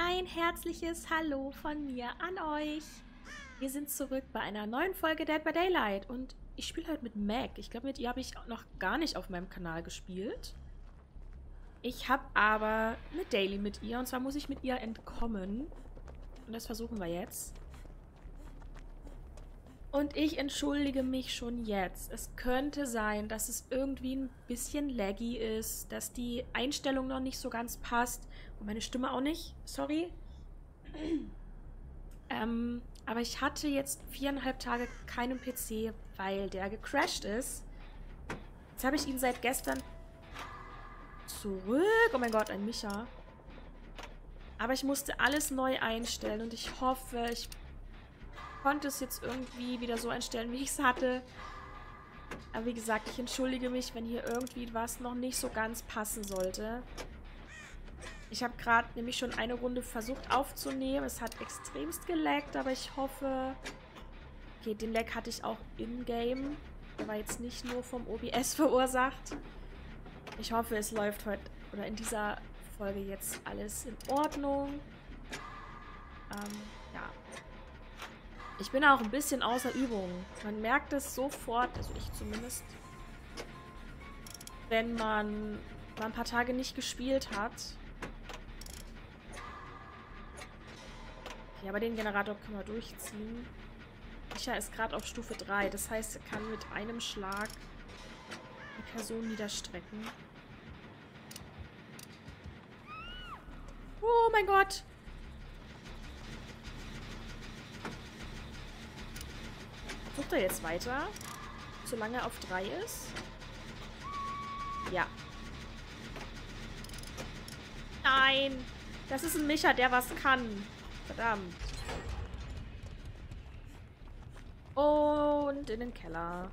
Ein herzliches Hallo von mir an euch. Wir sind zurück bei einer neuen Folge Dead by Daylight und ich spiele heute mit Mac. Ich glaube, mit ihr habe ich noch gar nicht auf meinem Kanal gespielt. Ich habe aber eine Daily mit ihr und zwar muss ich mit ihr entkommen. Und das versuchen wir jetzt. Und ich entschuldige mich schon jetzt. Es könnte sein, dass es irgendwie ein bisschen laggy ist, dass die Einstellung noch nicht so ganz passt und meine Stimme auch nicht. Sorry. ähm, aber ich hatte jetzt viereinhalb Tage keinen PC, weil der gecrashed ist. Jetzt habe ich ihn seit gestern zurück. Oh mein Gott, ein Micha. Aber ich musste alles neu einstellen und ich hoffe, ich konnte es jetzt irgendwie wieder so einstellen, wie ich es hatte. Aber wie gesagt, ich entschuldige mich, wenn hier irgendwie was noch nicht so ganz passen sollte. Ich habe gerade nämlich schon eine Runde versucht aufzunehmen. Es hat extremst geleckt, aber ich hoffe... Okay, den Lag hatte ich auch in-game. Der war jetzt nicht nur vom OBS verursacht. Ich hoffe, es läuft heute oder in dieser Folge jetzt alles in Ordnung. Ähm, ja. Ich bin auch ein bisschen außer Übung. Man merkt es sofort, also ich zumindest, wenn man mal ein paar Tage nicht gespielt hat. Okay, aber den Generator können wir durchziehen. Micha ist gerade auf Stufe 3. Das heißt, er kann mit einem Schlag die Person niederstrecken. Oh mein Gott! Sucht er jetzt weiter? Solange er auf 3 ist? Ja. Nein! Das ist ein Micha, der was kann. Verdammt. Und in den Keller.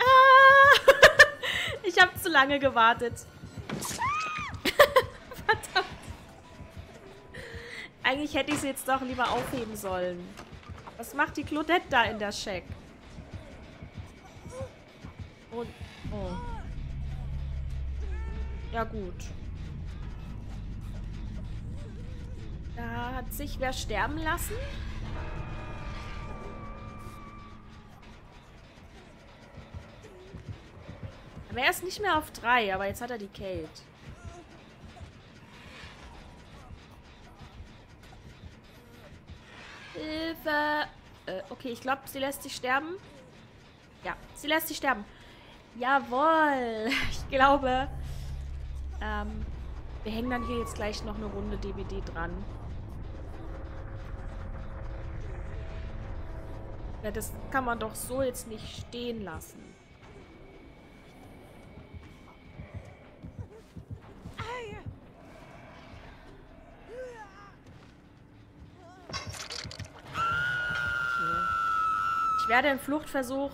Ah! ich habe zu lange gewartet. Eigentlich hätte ich sie jetzt doch lieber aufheben sollen. Was macht die Claudette da in der Shack? Und, oh. Ja, gut. Da hat sich wer sterben lassen. Aber er ist nicht mehr auf drei, aber jetzt hat er die Kate. Hilfe! Äh, okay, ich glaube, sie lässt sich sterben. Ja, sie lässt sich sterben. Jawohl! Ich glaube, ähm, wir hängen dann hier jetzt gleich noch eine Runde DVD dran. Ja, das kann man doch so jetzt nicht stehen lassen. Ich werde einen Fluchtversuch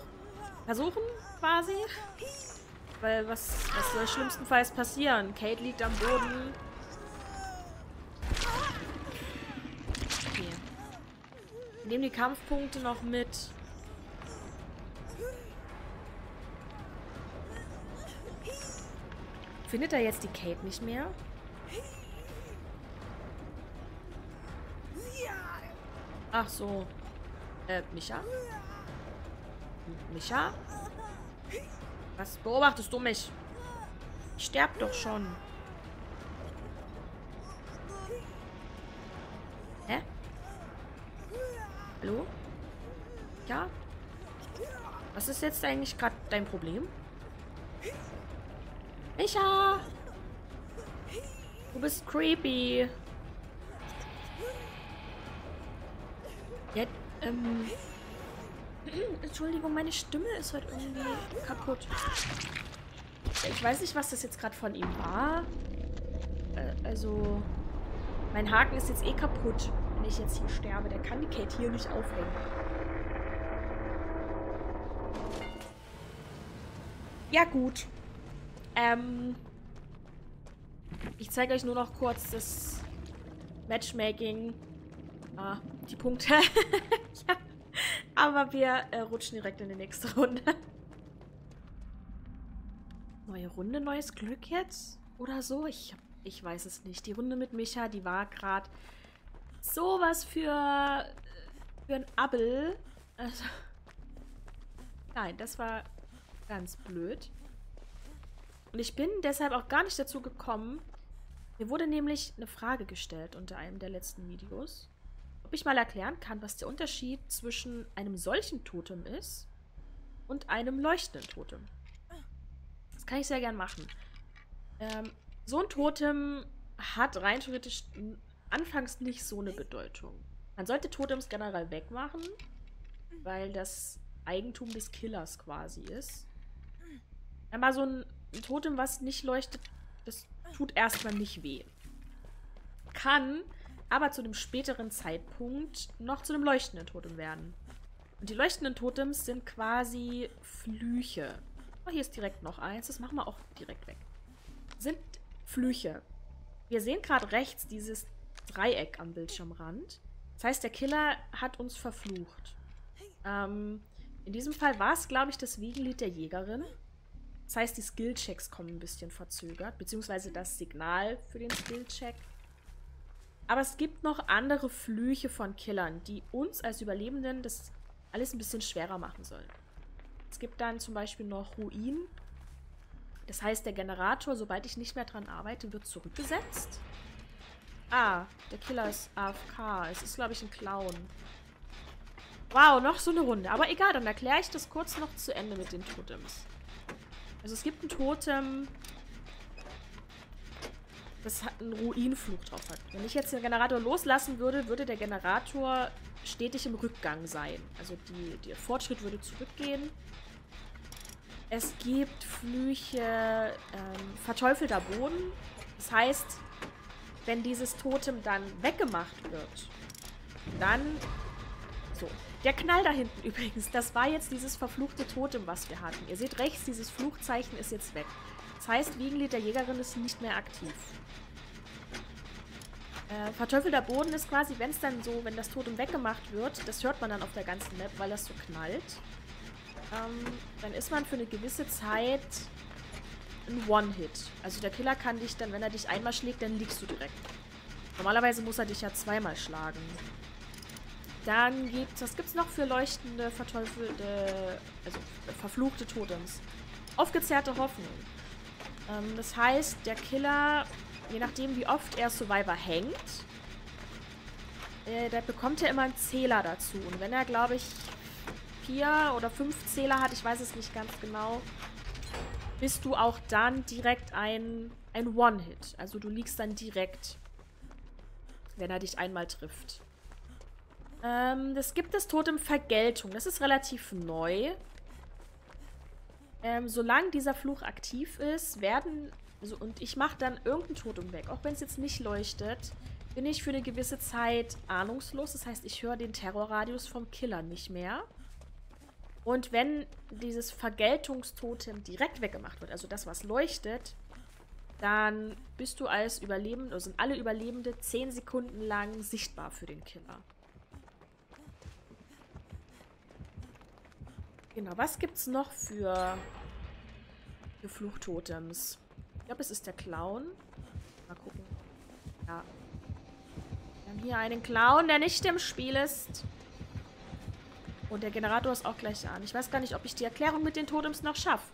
versuchen, quasi. Weil was, was soll schlimmstenfalls passieren? Kate liegt am Boden. Okay. Wir nehmen die Kampfpunkte noch mit. Findet er jetzt die Kate nicht mehr? Ach so. Äh, Micha? Micha? Was beobachtest du mich? Ich sterb doch schon. Hä? Hallo? Ja? Was ist jetzt eigentlich gerade dein Problem? Micha! Du bist creepy. Ja, ähm... Entschuldigung, meine Stimme ist heute irgendwie kaputt. Ich weiß nicht, was das jetzt gerade von ihm war. Äh, also, mein Haken ist jetzt eh kaputt, wenn ich jetzt hier sterbe. Der kann die Kate hier nicht aufhängen. Ja, gut. Ähm, ich zeige euch nur noch kurz das Matchmaking. Ah, die Punkte. ja Aber wir äh, rutschen direkt in die nächste Runde. Neue Runde, neues Glück jetzt? Oder so? Ich, ich weiß es nicht. Die Runde mit Micha, die war gerade sowas für, für ein Abel. Also, nein, das war ganz blöd. Und ich bin deshalb auch gar nicht dazu gekommen. Mir wurde nämlich eine Frage gestellt unter einem der letzten Videos. Ob ich mal erklären kann, was der Unterschied zwischen einem solchen Totem ist und einem leuchtenden Totem. Das kann ich sehr gern machen. Ähm, so ein Totem hat rein theoretisch anfangs nicht so eine Bedeutung. Man sollte Totems generell wegmachen, weil das Eigentum des Killers quasi ist. Aber so ein Totem, was nicht leuchtet, das tut erstmal nicht weh. Kann aber zu einem späteren Zeitpunkt noch zu einem leuchtenden Totem werden. Und die leuchtenden Totems sind quasi Flüche. Oh, hier ist direkt noch eins. Das machen wir auch direkt weg. Sind Flüche. Wir sehen gerade rechts dieses Dreieck am Bildschirmrand. Das heißt, der Killer hat uns verflucht. Ähm, in diesem Fall war es, glaube ich, das Wiegenlied der Jägerin. Das heißt, die Skillchecks kommen ein bisschen verzögert, beziehungsweise das Signal für den Skillcheck. Aber es gibt noch andere Flüche von Killern, die uns als Überlebenden das alles ein bisschen schwerer machen sollen. Es gibt dann zum Beispiel noch Ruin. Das heißt, der Generator, sobald ich nicht mehr dran arbeite, wird zurückgesetzt. Ah, der Killer ist AFK. Es ist, glaube ich, ein Clown. Wow, noch so eine Runde. Aber egal, dann erkläre ich das kurz noch zu Ende mit den Totems. Also es gibt ein Totem, das hat einen Ruinfluch drauf hat. Wenn ich jetzt den Generator loslassen würde, würde der Generator stetig im Rückgang sein. Also die, der Fortschritt würde zurückgehen. Es gibt Flüche, ähm, verteufelter Boden. Das heißt, wenn dieses Totem dann weggemacht wird, dann... So, der Knall da hinten übrigens, das war jetzt dieses verfluchte Totem, was wir hatten. Ihr seht rechts, dieses Fluchzeichen ist jetzt weg. Das heißt, Wiegenlied der Jägerin ist nicht mehr aktiv. Äh, verteufelter Boden ist quasi, wenn es dann so, wenn das Totem weggemacht wird, das hört man dann auf der ganzen Map, weil das so knallt. Ähm, dann ist man für eine gewisse Zeit ein One-Hit. Also der Killer kann dich dann, wenn er dich einmal schlägt, dann liegst du direkt. Normalerweise muss er dich ja zweimal schlagen. Dann gibt es, was gibt es noch für leuchtende, verteufelte, also verfluchte Totems? Aufgezehrte Hoffnung. Ähm, das heißt, der Killer, je nachdem wie oft er Survivor hängt, äh, da bekommt er immer einen Zähler dazu. Und wenn er, glaube ich, vier oder fünf Zähler hat, ich weiß es nicht ganz genau, bist du auch dann direkt ein, ein One-Hit. Also du liegst dann direkt, wenn er dich einmal trifft. Ähm, das gibt es Totem Vergeltung. Das ist relativ neu. Ähm, solange dieser Fluch aktiv ist, werden... Also, und ich mache dann irgendein Totem weg. Auch wenn es jetzt nicht leuchtet, bin ich für eine gewisse Zeit ahnungslos. Das heißt, ich höre den Terrorradius vom Killer nicht mehr. Und wenn dieses Vergeltungstotem direkt weggemacht wird, also das, was leuchtet, dann bist du als Überlebende, also sind alle Überlebende 10 Sekunden lang sichtbar für den Killer. Genau, was gibt's noch für, für Fluchtotems? Ich glaube, es ist der Clown. Mal gucken. Ja. Wir haben hier einen Clown, der nicht im Spiel ist. Und der Generator ist auch gleich an. Ich weiß gar nicht, ob ich die Erklärung mit den Totems noch schaffe.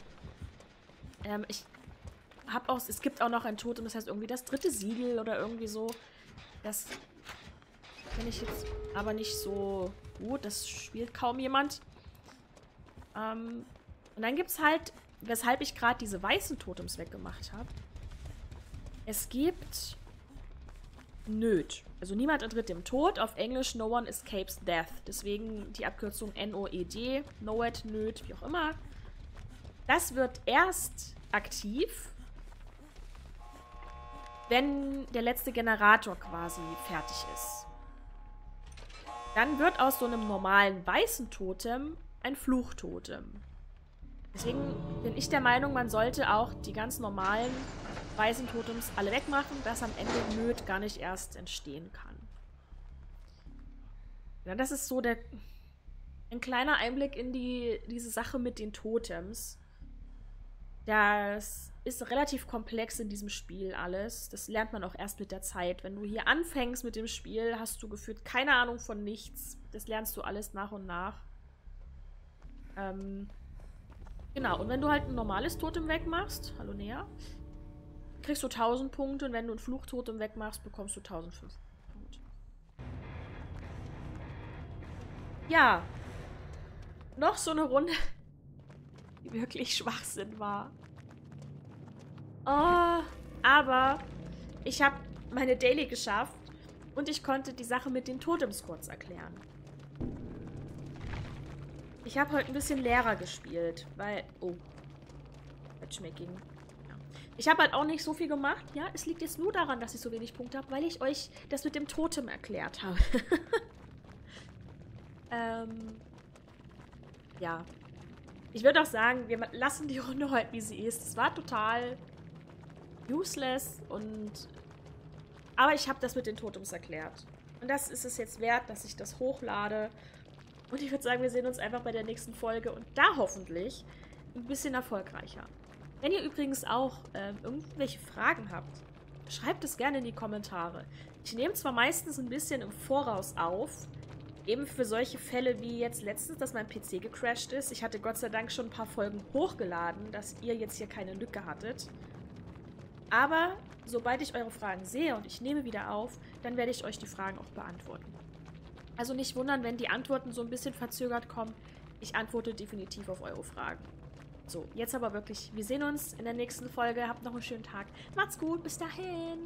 Ähm, ich habe auch... Es gibt auch noch ein Totem, das heißt irgendwie das dritte Siegel oder irgendwie so. Das kenne ich jetzt aber nicht so gut. Das spielt kaum jemand. Ähm, und dann gibt es halt, weshalb ich gerade diese weißen Totems weggemacht habe. Es gibt Nöd. Also niemand entritt dem Tod. Auf Englisch No one escapes death. Deswegen die Abkürzung N-O-E-D. Noed, Nöd, wie auch immer. Das wird erst aktiv, wenn der letzte Generator quasi fertig ist. Dann wird aus so einem normalen weißen Totem ein Fluchtotem. Deswegen bin ich der Meinung, man sollte auch die ganz normalen weißen Totems alle wegmachen, dass am Ende Nöt gar nicht erst entstehen kann. Ja, das ist so der, ein kleiner Einblick in die, diese Sache mit den Totems. Das ist relativ komplex in diesem Spiel alles. Das lernt man auch erst mit der Zeit. Wenn du hier anfängst mit dem Spiel, hast du gefühlt keine Ahnung von nichts. Das lernst du alles nach und nach. Ähm, genau, und wenn du halt ein normales Totem wegmachst, hallo Nea, kriegst du 1000 Punkte und wenn du ein Fluchtotem wegmachst, bekommst du 1500 Punkte. Ja, noch so eine Runde, die wirklich Schwachsinn war. Oh, aber ich habe meine Daily geschafft und ich konnte die Sache mit den Totems kurz erklären. Ich habe heute ein bisschen Lehrer gespielt, weil... Oh. Matchmaking. Ja. Ich habe halt auch nicht so viel gemacht. Ja, es liegt jetzt nur daran, dass ich so wenig Punkte habe, weil ich euch das mit dem Totem erklärt habe. ähm... Ja. Ich würde auch sagen, wir lassen die Runde heute, wie sie ist. Es war total useless und... Aber ich habe das mit den Totems erklärt. Und das ist es jetzt wert, dass ich das hochlade. Und ich würde sagen, wir sehen uns einfach bei der nächsten Folge und da hoffentlich ein bisschen erfolgreicher. Wenn ihr übrigens auch äh, irgendwelche Fragen habt, schreibt es gerne in die Kommentare. Ich nehme zwar meistens ein bisschen im Voraus auf, eben für solche Fälle wie jetzt letztens, dass mein PC gecrashed ist. Ich hatte Gott sei Dank schon ein paar Folgen hochgeladen, dass ihr jetzt hier keine Lücke hattet. Aber sobald ich eure Fragen sehe und ich nehme wieder auf, dann werde ich euch die Fragen auch beantworten. Also nicht wundern, wenn die Antworten so ein bisschen verzögert kommen. Ich antworte definitiv auf eure Fragen. So, jetzt aber wirklich, wir sehen uns in der nächsten Folge. Habt noch einen schönen Tag. Macht's gut, bis dahin.